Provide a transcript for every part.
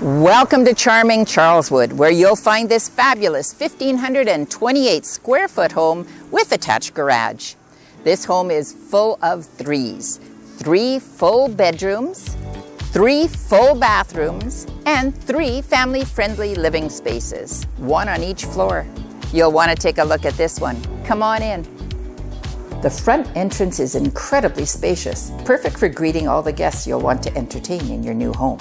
Welcome to charming Charleswood, where you'll find this fabulous 1,528 square foot home with attached garage. This home is full of threes. Three full bedrooms, three full bathrooms, and three family-friendly living spaces, one on each floor. You'll want to take a look at this one. Come on in. The front entrance is incredibly spacious, perfect for greeting all the guests you'll want to entertain in your new home.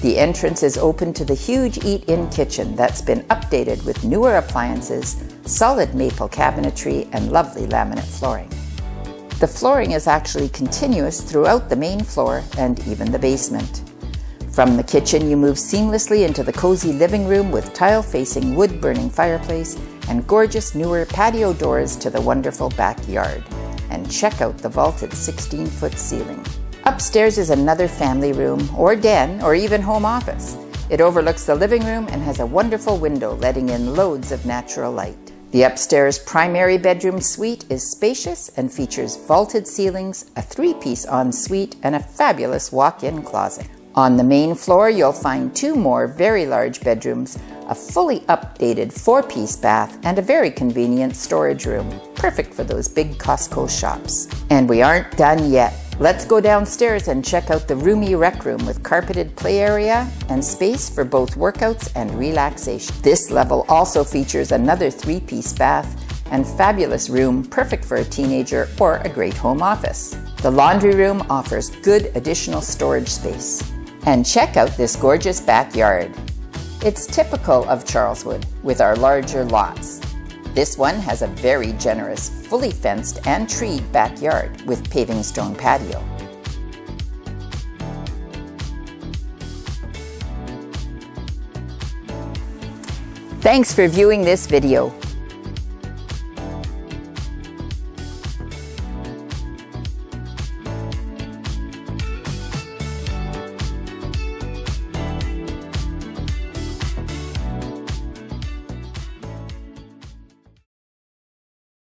The entrance is open to the huge eat-in kitchen that's been updated with newer appliances, solid maple cabinetry, and lovely laminate flooring. The flooring is actually continuous throughout the main floor and even the basement. From the kitchen, you move seamlessly into the cozy living room with tile-facing wood-burning fireplace and gorgeous newer patio doors to the wonderful backyard. And check out the vaulted 16-foot ceiling. Upstairs is another family room, or den, or even home office. It overlooks the living room and has a wonderful window letting in loads of natural light. The upstairs primary bedroom suite is spacious and features vaulted ceilings, a three-piece ensuite, and a fabulous walk-in closet. On the main floor, you'll find two more very large bedrooms, a fully updated four-piece bath, and a very convenient storage room, perfect for those big Costco shops. And we aren't done yet. Let's go downstairs and check out the roomy rec room with carpeted play area and space for both workouts and relaxation. This level also features another three-piece bath and fabulous room perfect for a teenager or a great home office. The laundry room offers good additional storage space. And check out this gorgeous backyard. It's typical of Charleswood with our larger lots. This one has a very generous, fully fenced and treed backyard with paving stone patio. Thanks for viewing this video.